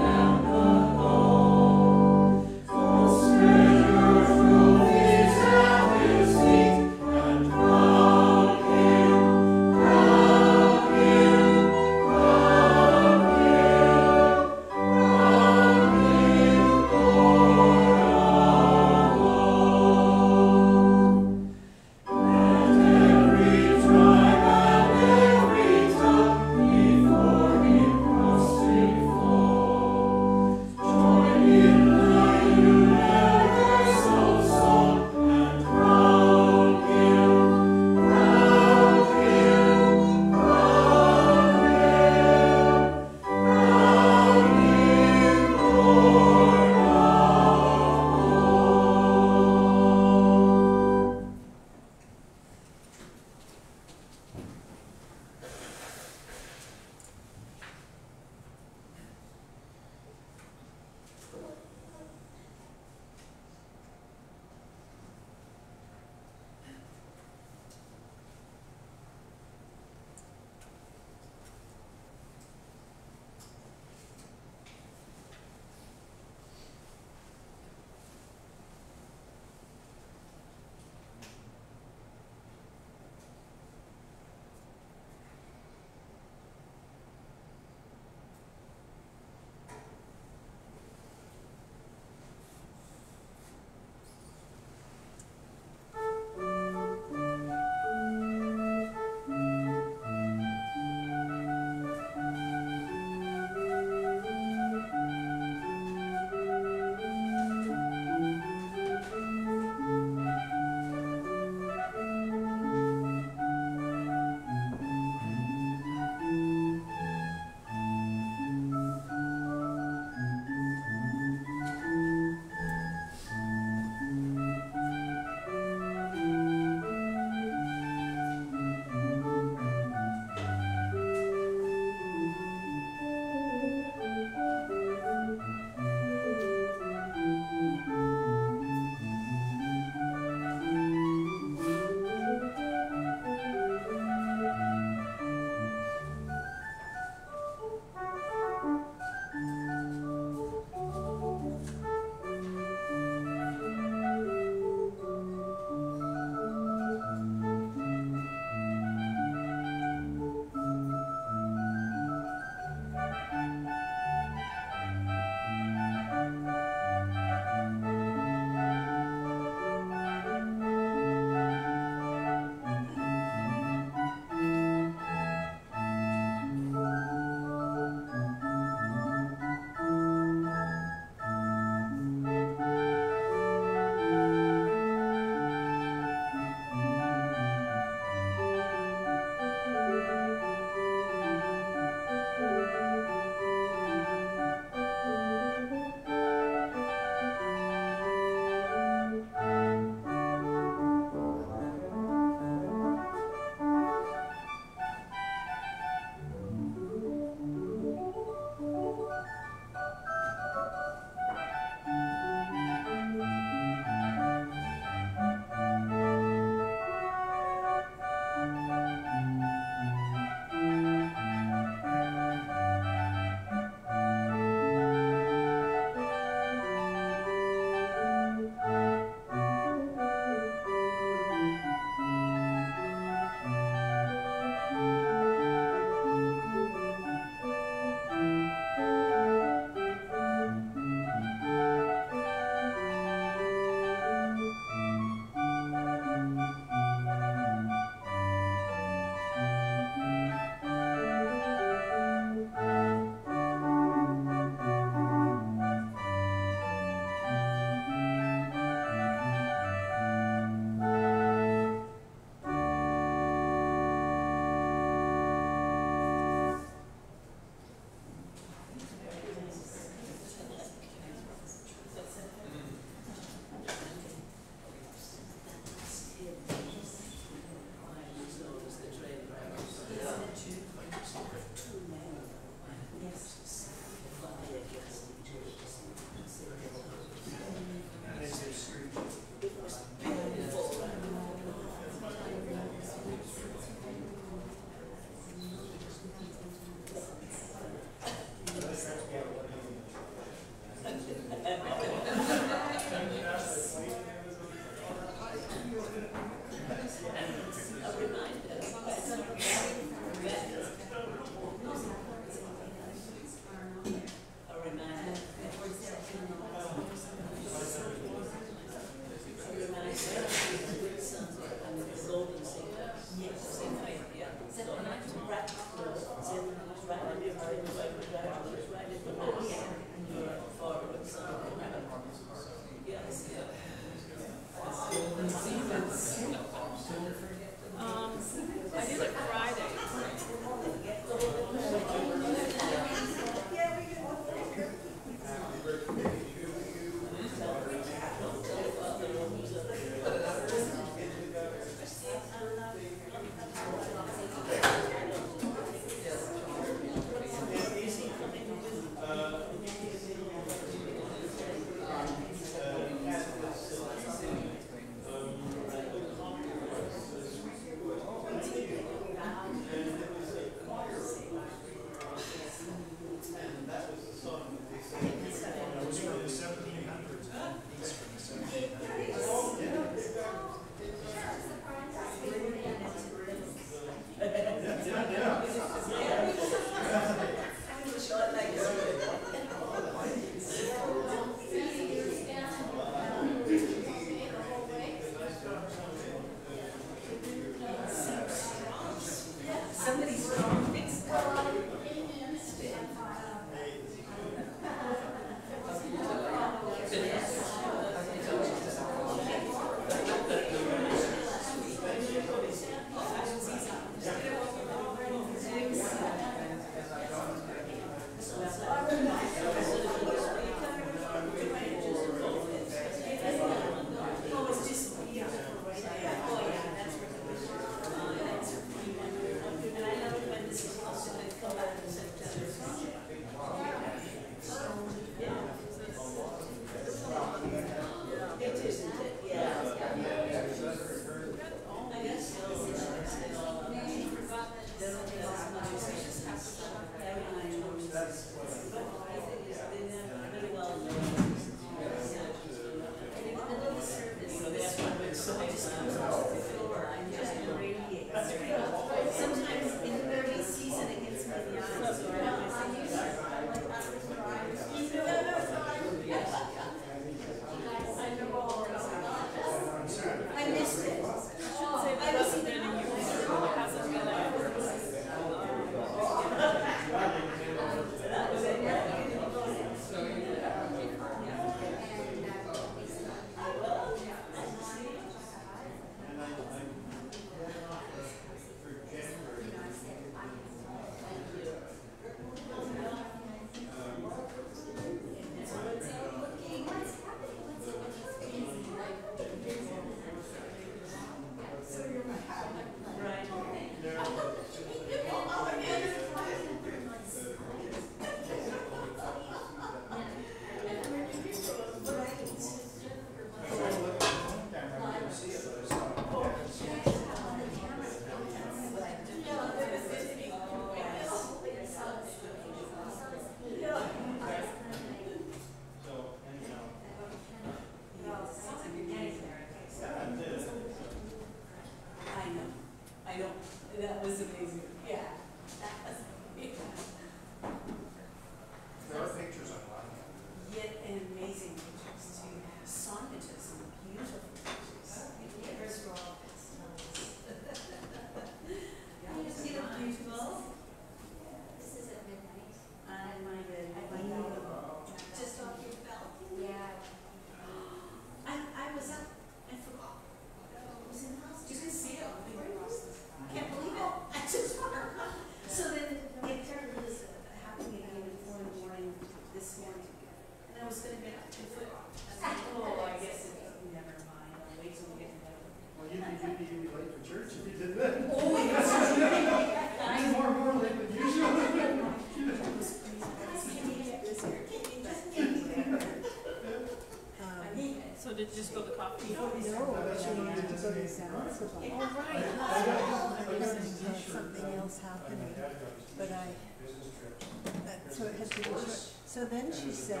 Speaker 6: to be short. So then she said,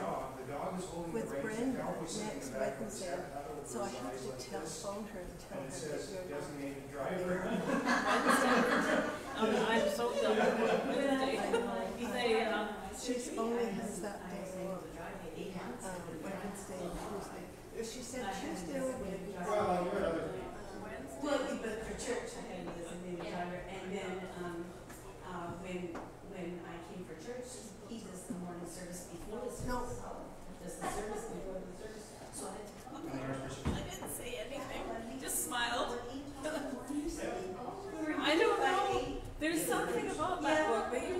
Speaker 6: with Brenda next Wednesday, so I have to telephone her and tell her that you're not.
Speaker 5: Um, I'm so done with Wednesday.
Speaker 6: I know,
Speaker 5: They, uh,
Speaker 6: She's only has that day off, um, Wednesday and Tuesday. She said Tuesday would be
Speaker 3: Well, you're other
Speaker 7: Well, but for church, I had him as a mini driver, and then, um, uh, when, when I came for church, he does the morning service before the service.
Speaker 6: No.
Speaker 7: Does the service before the service, so I had to talk.
Speaker 5: I didn't say anything, just smiled. I don't know, there's something about that book, but you.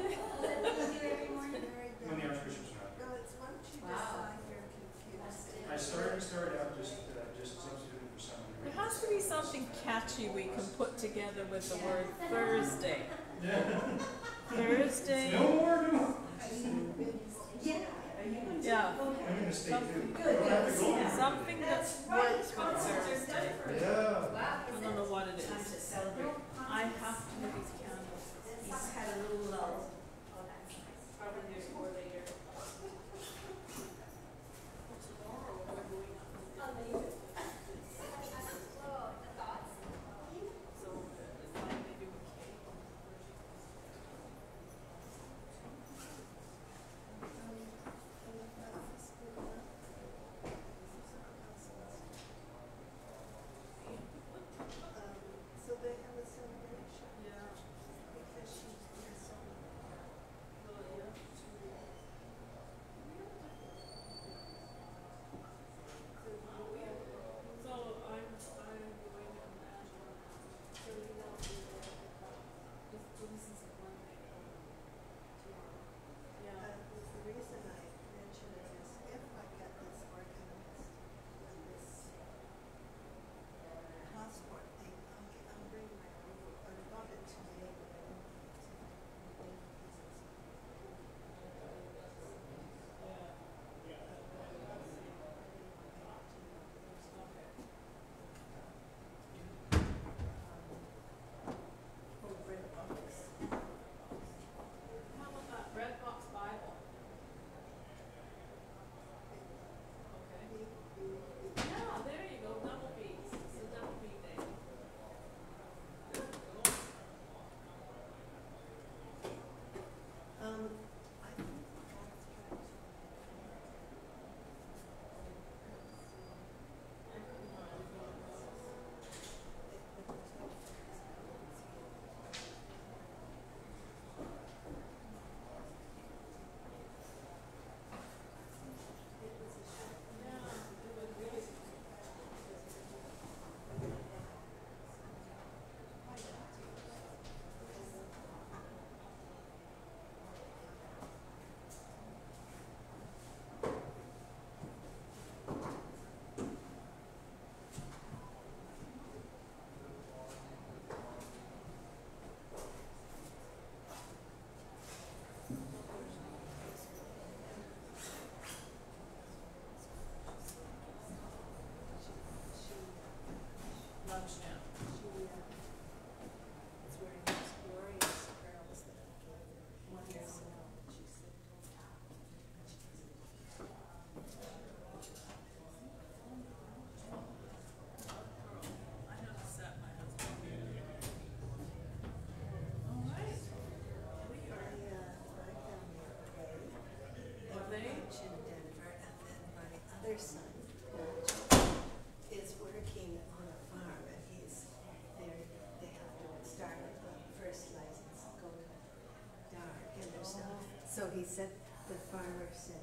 Speaker 3: When the archbishop's not.
Speaker 6: No, it's once you decide you're confused.
Speaker 3: I started, started out just, uh, just substituting for someone.
Speaker 5: There has to be something catchy we can put together with the word Thursday. Thursday,
Speaker 3: No more, no more.
Speaker 7: Yeah, are you going to?
Speaker 5: yeah,
Speaker 3: I'm gonna stay too.
Speaker 7: Good,
Speaker 3: have to go.
Speaker 5: something that works with Thursday.
Speaker 3: Yeah.
Speaker 5: I don't know what it
Speaker 7: Time
Speaker 5: is.
Speaker 7: to.
Speaker 5: I have to have these candles.
Speaker 7: He's had a little lull.
Speaker 6: Other son, is working on a farm, and he's, there, they have to start with the first license, go to dark and their stuff. So he said, the farmer said,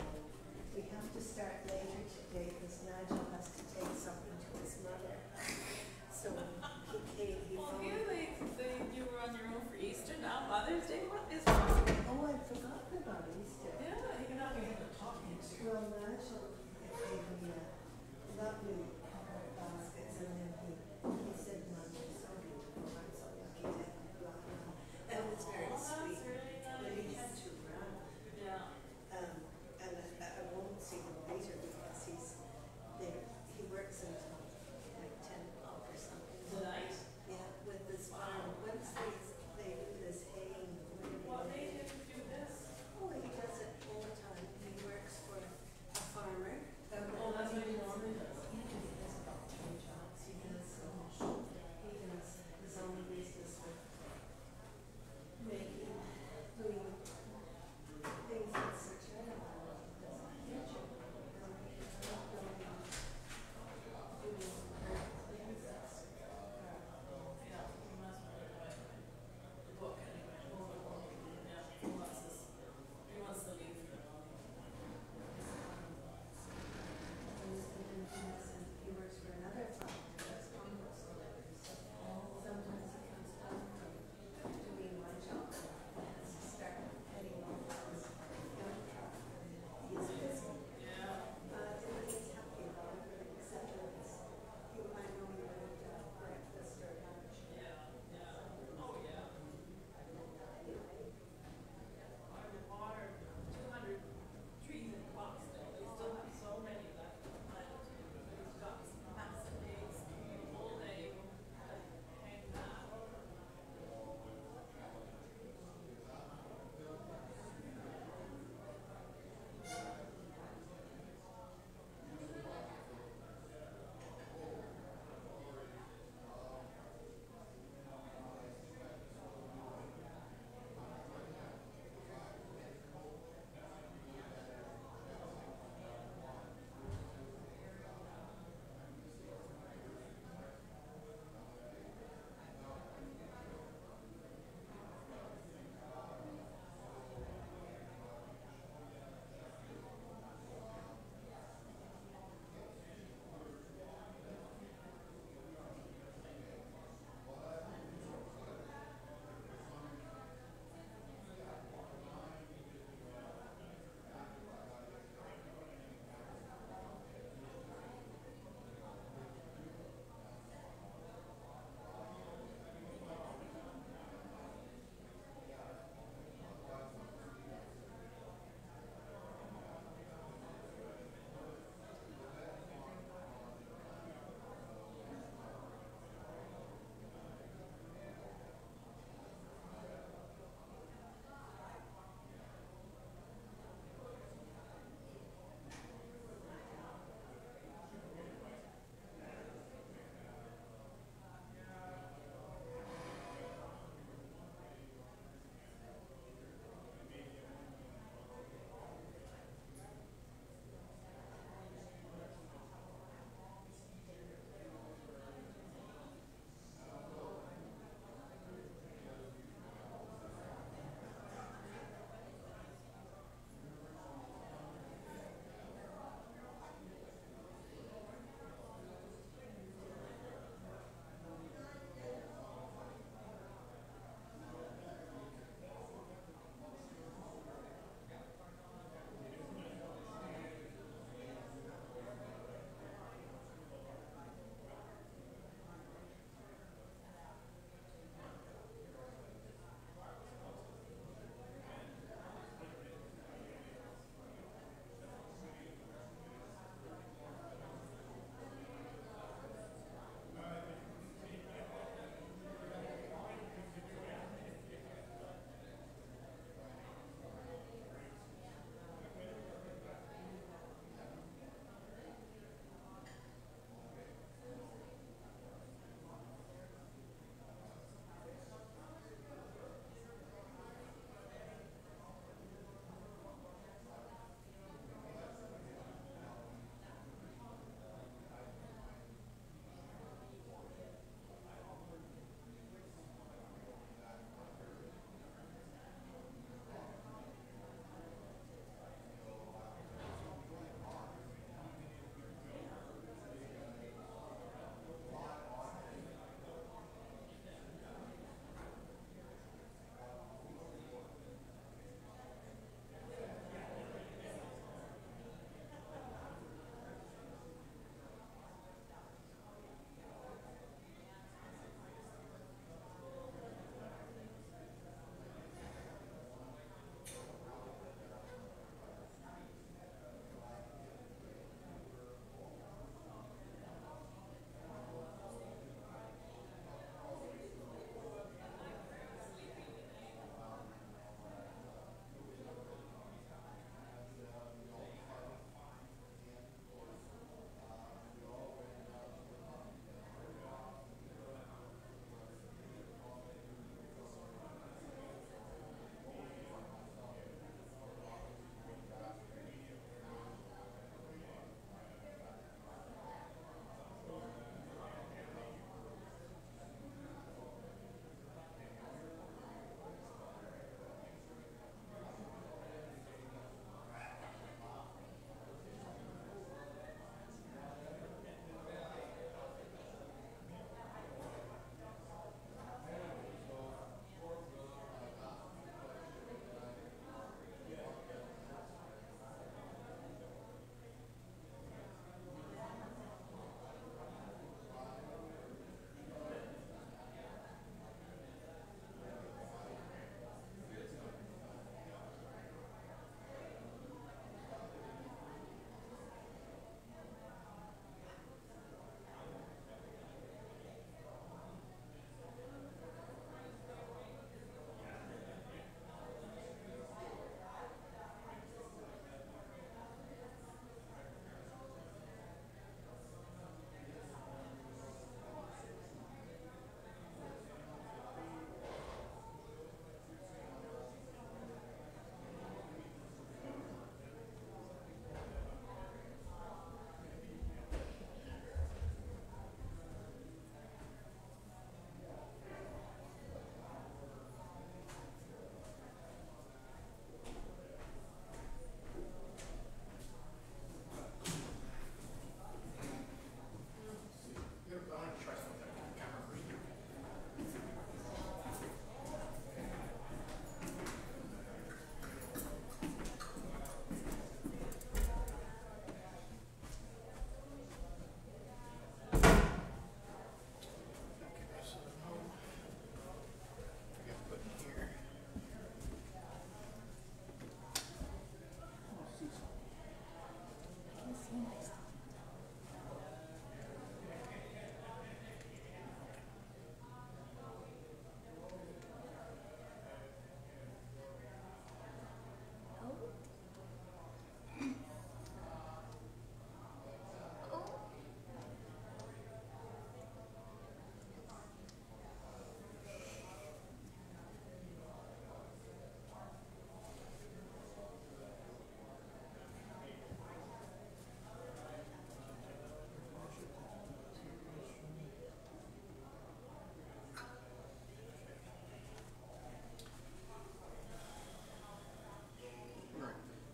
Speaker 6: we have to start later today, because Nigel has to take something to his mother. So he came, he
Speaker 5: well,
Speaker 6: phoned.
Speaker 5: here they, they, you were on your own for Easter, now Mother's Day, what is wrong?
Speaker 6: Oh, I'd forgotten about Easter.
Speaker 5: Yeah, you know, we have to talk.
Speaker 6: Well, Nigel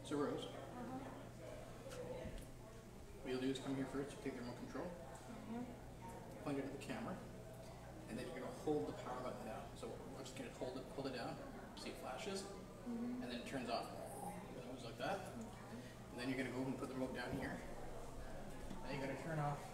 Speaker 6: So Rose, uh -huh. what you'll do is come here
Speaker 8: first, you take the remote control, uh -huh. point it at the camera, and then you're going to hold the power button down. So we're just going to hold it, hold it down, see it flashes, mm -hmm. and then it turns off. It goes like that. Okay. And then you're going to go and put the remote down here, and you're going to turn off